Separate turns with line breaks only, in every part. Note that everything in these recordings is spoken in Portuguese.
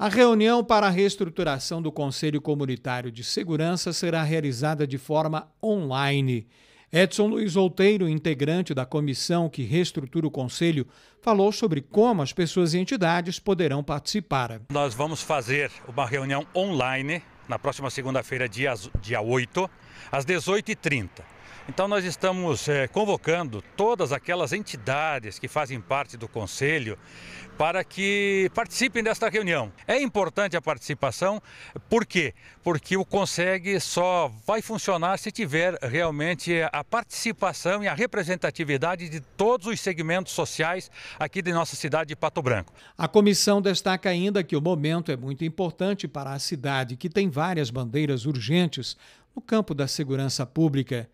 A reunião para a reestruturação do Conselho Comunitário de Segurança será realizada de forma online. Edson Luiz Outeiro, integrante da comissão que reestrutura o Conselho, falou sobre como as pessoas e entidades poderão participar.
Nós vamos fazer uma reunião online na próxima segunda-feira, dia, dia 8, às 18h30. Então, nós estamos é, convocando todas aquelas entidades que fazem parte do Conselho para que participem desta reunião. É importante a participação, por quê? Porque o Consegue só vai funcionar se tiver realmente a participação e a representatividade de todos os segmentos sociais aqui de nossa cidade de Pato Branco.
A comissão destaca ainda que o momento é muito importante para a cidade, que tem várias bandeiras urgentes no campo da segurança pública.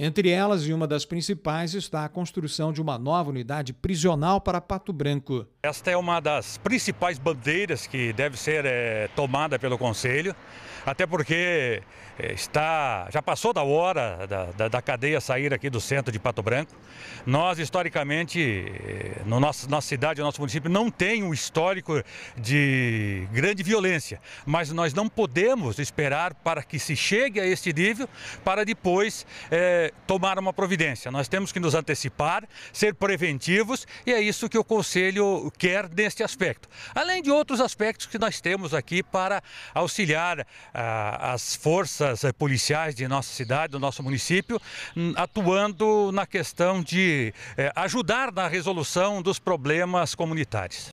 Entre elas, e uma das principais, está a construção de uma nova unidade prisional para Pato Branco.
Esta é uma das principais bandeiras que deve ser é, tomada pelo Conselho, até porque é, está, já passou da hora da, da, da, cadeia sair aqui do centro de Pato Branco. Nós, historicamente, eh, no nossa cidade, no nosso município, não tem um histórico de grande violência, mas nós não podemos esperar para que se chegue a este nível para depois é, tomar uma providência. Nós temos que nos antecipar, ser preventivos e é isso que o Conselho quer neste aspecto. Além de outros aspectos que nós temos aqui para auxiliar ah, as forças eh, policiais de nossa cidade, do nosso município, hum, atuando na questão de eh, ajudar na resolução dos problemas comunitários.